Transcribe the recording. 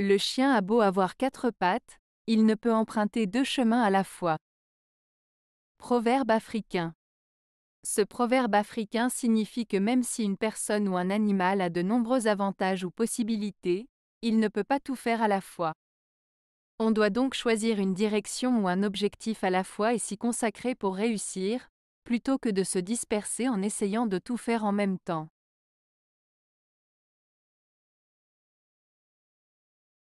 Le chien a beau avoir quatre pattes, il ne peut emprunter deux chemins à la fois. Proverbe africain. Ce proverbe africain signifie que même si une personne ou un animal a de nombreux avantages ou possibilités, il ne peut pas tout faire à la fois. On doit donc choisir une direction ou un objectif à la fois et s'y consacrer pour réussir, plutôt que de se disperser en essayant de tout faire en même temps.